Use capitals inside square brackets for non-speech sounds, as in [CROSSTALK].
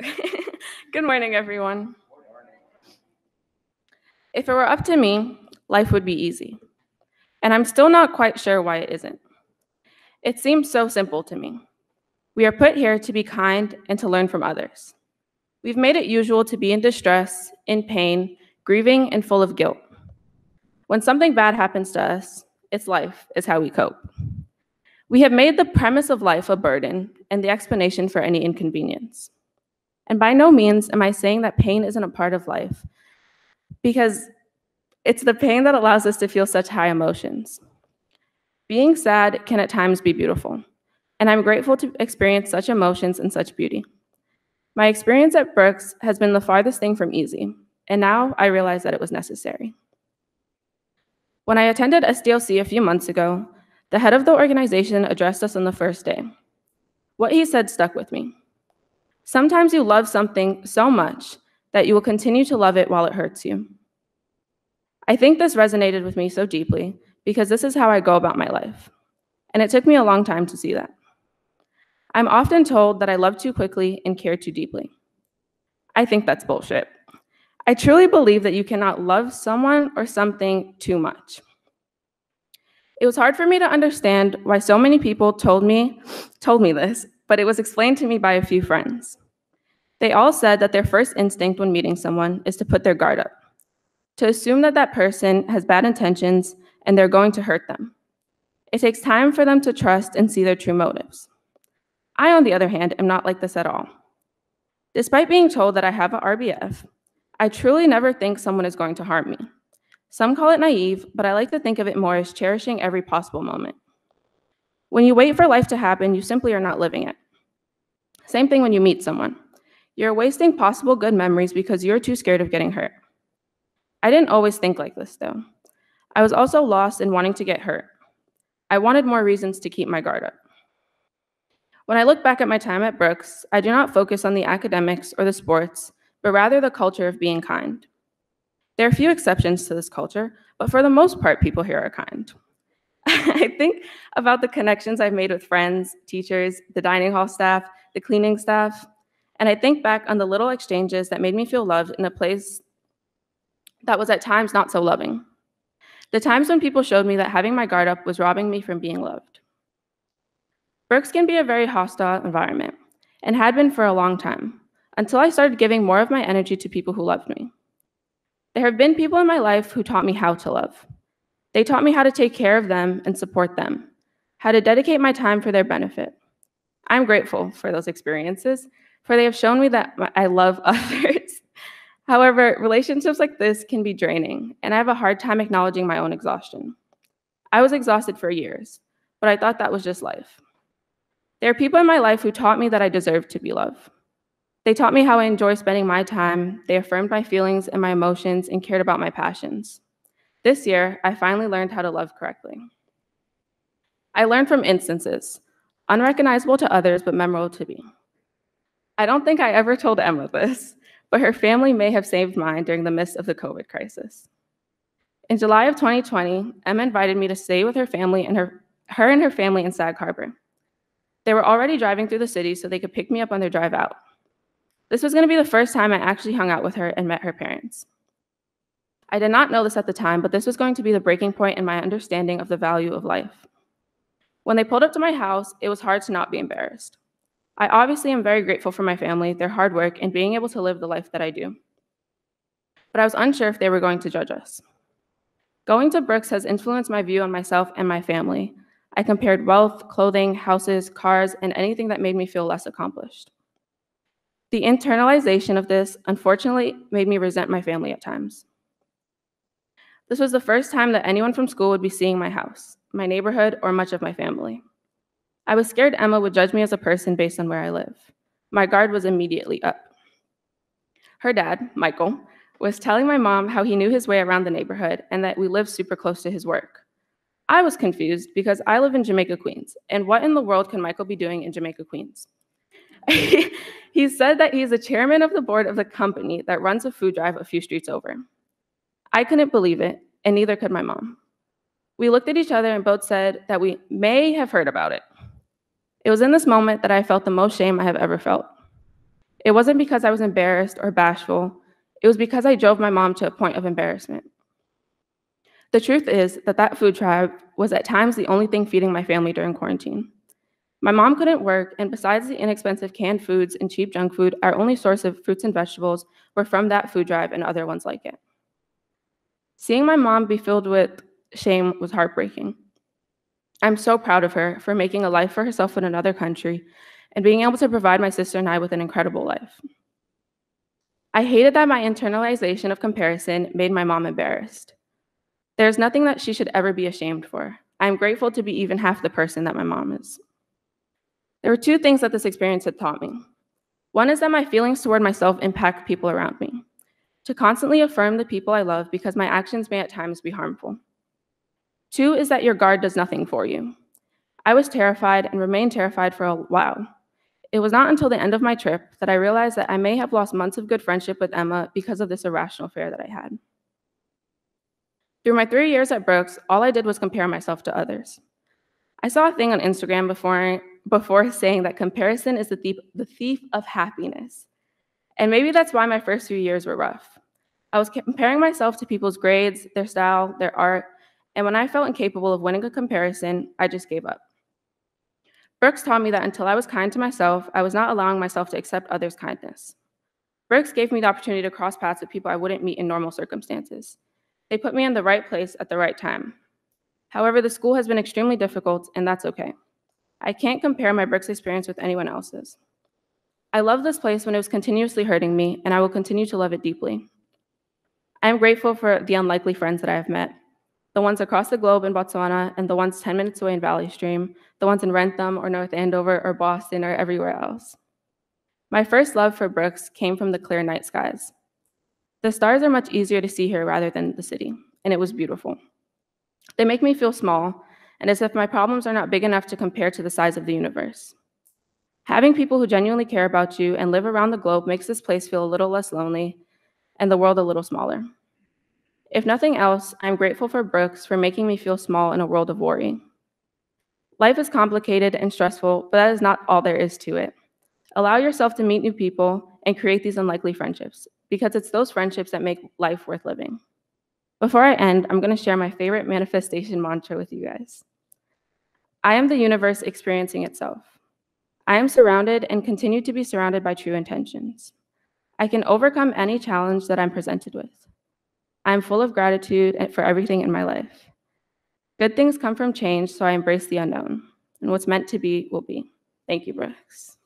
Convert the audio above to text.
[LAUGHS] Good morning, everyone. If it were up to me, life would be easy. And I'm still not quite sure why it isn't. It seems so simple to me. We are put here to be kind and to learn from others. We've made it usual to be in distress, in pain, grieving, and full of guilt. When something bad happens to us, it's life, is how we cope. We have made the premise of life a burden and the explanation for any inconvenience. And by no means am I saying that pain isn't a part of life, because it's the pain that allows us to feel such high emotions. Being sad can at times be beautiful, and I'm grateful to experience such emotions and such beauty. My experience at Brooks has been the farthest thing from easy, and now I realize that it was necessary. When I attended SDLC a few months ago, the head of the organization addressed us on the first day. What he said stuck with me. Sometimes you love something so much that you will continue to love it while it hurts you. I think this resonated with me so deeply because this is how I go about my life. And it took me a long time to see that. I'm often told that I love too quickly and care too deeply. I think that's bullshit. I truly believe that you cannot love someone or something too much. It was hard for me to understand why so many people told me told me this, but it was explained to me by a few friends. They all said that their first instinct when meeting someone is to put their guard up, to assume that that person has bad intentions and they're going to hurt them. It takes time for them to trust and see their true motives. I, on the other hand, am not like this at all. Despite being told that I have a RBF, I truly never think someone is going to harm me. Some call it naive, but I like to think of it more as cherishing every possible moment. When you wait for life to happen, you simply are not living it. Same thing when you meet someone. You're wasting possible good memories because you're too scared of getting hurt. I didn't always think like this, though. I was also lost in wanting to get hurt. I wanted more reasons to keep my guard up. When I look back at my time at Brooks, I do not focus on the academics or the sports, but rather the culture of being kind. There are a few exceptions to this culture, but for the most part, people here are kind. [LAUGHS] I think about the connections I've made with friends, teachers, the dining hall staff, the cleaning staff, and I think back on the little exchanges that made me feel loved in a place that was at times not so loving. The times when people showed me that having my guard up was robbing me from being loved. Brooks can be a very hostile environment, and had been for a long time, until I started giving more of my energy to people who loved me. There have been people in my life who taught me how to love. They taught me how to take care of them and support them, how to dedicate my time for their benefit. I'm grateful for those experiences, for they have shown me that I love [LAUGHS] others. However, relationships like this can be draining, and I have a hard time acknowledging my own exhaustion. I was exhausted for years, but I thought that was just life. There are people in my life who taught me that I deserve to be loved. They taught me how I enjoy spending my time, they affirmed my feelings and my emotions, and cared about my passions. This year, I finally learned how to love correctly. I learned from instances, unrecognizable to others but memorable to me. I don't think I ever told Emma this, but her family may have saved mine during the midst of the COVID crisis. In July of 2020, Emma invited me to stay with her family and her, her and her family in Sag Harbor. They were already driving through the city so they could pick me up on their drive out. This was going to be the first time I actually hung out with her and met her parents. I did not know this at the time, but this was going to be the breaking point in my understanding of the value of life. When they pulled up to my house, it was hard to not be embarrassed. I obviously am very grateful for my family, their hard work, and being able to live the life that I do. But I was unsure if they were going to judge us. Going to Brooks has influenced my view on myself and my family, I compared wealth, clothing, houses, cars, and anything that made me feel less accomplished. The internalization of this, unfortunately, made me resent my family at times. This was the first time that anyone from school would be seeing my house, my neighborhood, or much of my family. I was scared Emma would judge me as a person based on where I live. My guard was immediately up. Her dad, Michael, was telling my mom how he knew his way around the neighborhood and that we lived super close to his work. I was confused because I live in Jamaica, Queens, and what in the world can Michael be doing in Jamaica, Queens? [LAUGHS] he said that he's the chairman of the board of the company that runs a food drive a few streets over. I couldn't believe it, and neither could my mom. We looked at each other and both said that we may have heard about it. It was in this moment that I felt the most shame I have ever felt. It wasn't because I was embarrassed or bashful, it was because I drove my mom to a point of embarrassment. The truth is that that food tribe was at times the only thing feeding my family during quarantine. My mom couldn't work, and besides the inexpensive canned foods and cheap junk food, our only source of fruits and vegetables were from that food drive and other ones like it. Seeing my mom be filled with shame was heartbreaking. I'm so proud of her for making a life for herself in another country and being able to provide my sister and I with an incredible life. I hated that my internalization of comparison made my mom embarrassed. There's nothing that she should ever be ashamed for. I am grateful to be even half the person that my mom is. There were two things that this experience had taught me. One is that my feelings toward myself impact people around me, to constantly affirm the people I love because my actions may at times be harmful. Two is that your guard does nothing for you. I was terrified and remained terrified for a while. It was not until the end of my trip that I realized that I may have lost months of good friendship with Emma because of this irrational fear that I had. Through my three years at Brooks, all I did was compare myself to others. I saw a thing on Instagram before, before [LAUGHS] saying that comparison is the thief, the thief of happiness. And maybe that's why my first few years were rough. I was comparing myself to people's grades, their style, their art, and when I felt incapable of winning a comparison, I just gave up. Brooks taught me that until I was kind to myself, I was not allowing myself to accept others' kindness. Brooks gave me the opportunity to cross paths with people I wouldn't meet in normal circumstances. They put me in the right place at the right time. However, the school has been extremely difficult, and that's okay. I can't compare my Brooks experience with anyone else's. I loved this place when it was continuously hurting me, and I will continue to love it deeply. I am grateful for the unlikely friends that I have met the ones across the globe in Botswana and the ones 10 minutes away in Valley Stream, the ones in Wrentham or North Andover or Boston or everywhere else. My first love for Brooks came from the clear night skies. The stars are much easier to see here rather than the city, and it was beautiful. They make me feel small, and as if my problems are not big enough to compare to the size of the universe. Having people who genuinely care about you and live around the globe makes this place feel a little less lonely and the world a little smaller. If nothing else, I'm grateful for Brooks for making me feel small in a world of worry. Life is complicated and stressful, but that is not all there is to it. Allow yourself to meet new people and create these unlikely friendships, because it's those friendships that make life worth living. Before I end, I'm going to share my favorite manifestation mantra with you guys. I am the universe experiencing itself. I am surrounded and continue to be surrounded by true intentions. I can overcome any challenge that I'm presented with. I am full of gratitude for everything in my life. Good things come from change, so I embrace the unknown, and what's meant to be will be. Thank you, Brooks.